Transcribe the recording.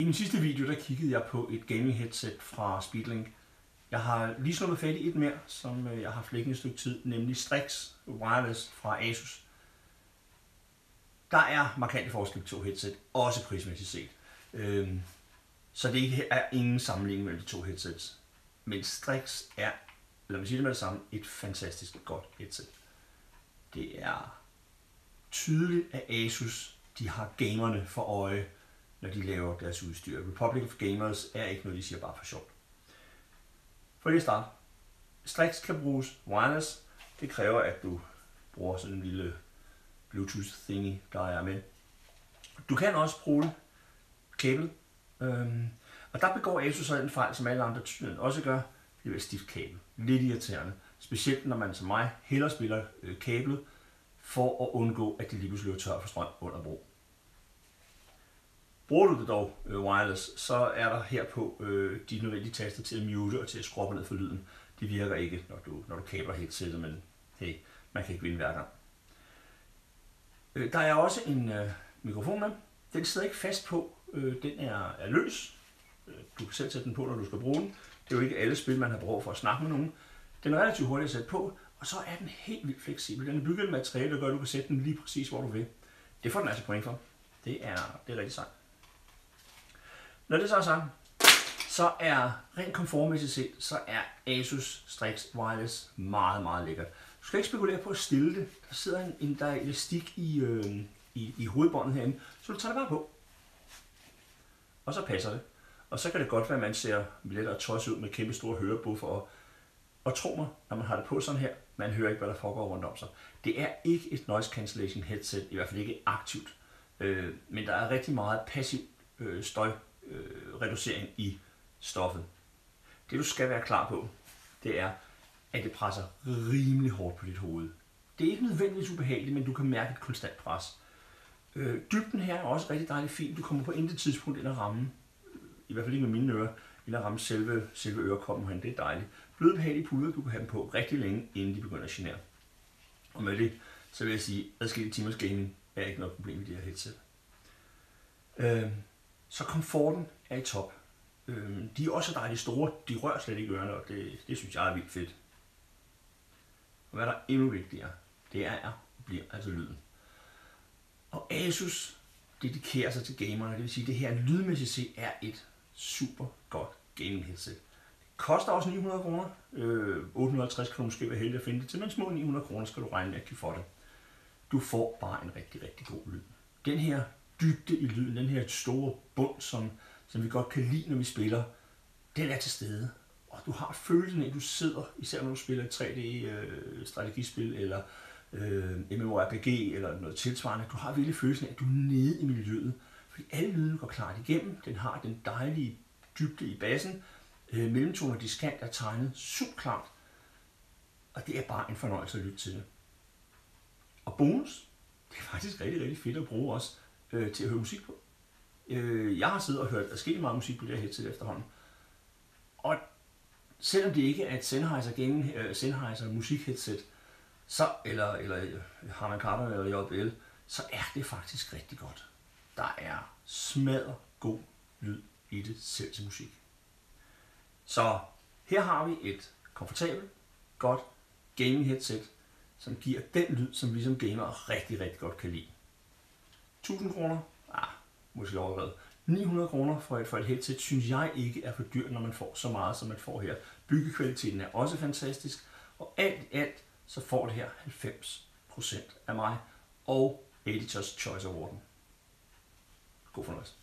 I min sidste video, der kiggede jeg på et gaming headset fra Speedlink. Jeg har lige slået fat i et mere, som øh, jeg har haft et stykke tid, nemlig Strix Wireless fra Asus. Der er markante forskel på to headset, også prismæssigt set. Øhm, så det ikke er ingen sammenligning mellem de to headsets. Men Strix er, lad mig sige det med det samme, et fantastisk godt headset. Det er tydeligt, at Asus de har gamerne for øje, når de laver deres udstyr. Republic of Gamers er ikke noget, de siger bare for sjovt. For lige at starte. Strix kan bruges wireless. Det kræver, at du bruger sådan en lille Bluetooth thingy, der er med. Du kan også bruge kabel. Øhm, og der begår Asus en fejl, som alle andre også gør. Det er stift kabel. Lidt irriterende. Specielt når man som mig hellere spiller øh, kablet, for at undgå, at det lige pludselig løber tør for strøm under brug. Bruger du det dog øh, wireless, så er der her på øh, de nødvendige taster til at mute og til at skrue ned for lyden. Det virker ikke, når du, når du kabler headsetet, men hey, man kan ikke vinde hver gang. Øh, der er også en øh, mikrofon med. Den sidder ikke fast på. Øh, den er, er løs. Øh, du kan selv sætte den på, når du skal bruge den. Det er jo ikke alle spil, man har brug for at snakke med nogen. Den er relativt hurtigt at sætte på, og så er den helt vildt fleksibel. Den er bygget med materiale, der gør, at du kan sætte den lige præcis, hvor du vil. Det får den altså point for. Det er, det er rigtig sejt. Når det så er sagt, så er rent komfortmæssigt set, så er Asus Strix Wireless meget, meget lækkert. Du skal ikke spekulere på at stille det. Der sidder en, en der er elastik i, øh, i, i hovedbåndet herinde, så du tager det bare på. Og så passer det. Og så kan det godt være, at man ser lidt og tosset ud med kæmpe store hørebuffer. Og, og tro mig, når man har det på sådan her, man hører ikke, hvad der foregår rundt om sig. Det er ikke et noise cancellation headset, i hvert fald ikke aktivt. Øh, men der er rigtig meget passiv øh, støj øh, reducering i stoffet. Det du skal være klar på, det er, at det presser rimelig hårdt på dit hoved. Det er ikke nødvendigvis ubehageligt, men du kan mærke et konstant pres. Øh, dybden her er også rigtig dejligt fin. Du kommer på intet tidspunkt ind at ramme, øh, i hvert fald ikke med mine ører, ind at ramme selve, selve ørekoppen hen. Det er dejligt. Bløde behagelige puder, du kan have dem på rigtig længe, inden de begynder at genere. Og med det, så vil jeg sige, at adskillige timers gaming er ikke noget problem i det her headset. Øh, så komforten er i top. Øhm, de er også dejligt store. De rører slet ikke ørerne, og det, det synes jeg er vildt fedt. Og hvad der er endnu vigtigere, det er, bliver altså lyden. Og Asus dedikerer sig til gamerne, det vil sige, at det her lydmæssigt set er et super godt gaming headset. Det koster også 900 kroner. Øh, 850 kan du måske være heldig at finde det til, men små 900 kroner skal du regne med at give for det. Du får bare en rigtig, rigtig god lyd. Den her dybde i lyden, den her store bund, som, som vi godt kan lide, når vi spiller, den er til stede. Og du har følelsen af, at du sidder, især når du spiller 3D-strategispil, øh, eller øh, MMORPG, eller noget tilsvarende, du har virkelig følelsen af, at du er nede i miljøet. Fordi alle lyden går klart igennem. Den har den dejlige dybde i bassen. Øh, mellemtoner diskant er tegnet super klart. Og det er bare en fornøjelse at lytte til det. Og bonus, det er faktisk rigtig, rigtig fedt at bruge også øh, til at høre musik på. Øh, jeg har siddet og hørt adskillig meget musik på det her headset efterhånden. Og selvom det ikke er et Sennheiser, gen, øh, Sennheiser musikheadset, så, eller, eller øh, Harman Kardon eller JBL, så er det faktisk rigtig godt. Der er smadret god lyd i det selv til musik. Så her har vi et komfortabelt, godt gaming headset, som giver den lyd, som vi som gamer rigtig, rigtig godt kan lide. 1000 kroner? Ah, måske overdrevet. 900 kroner for et, for et headset synes jeg ikke er for dyrt, når man får så meget, som man får her. Byggekvaliteten er også fantastisk, og alt i alt, så får det her 90% af mig og Editors Choice Award'en. God fornøjelse.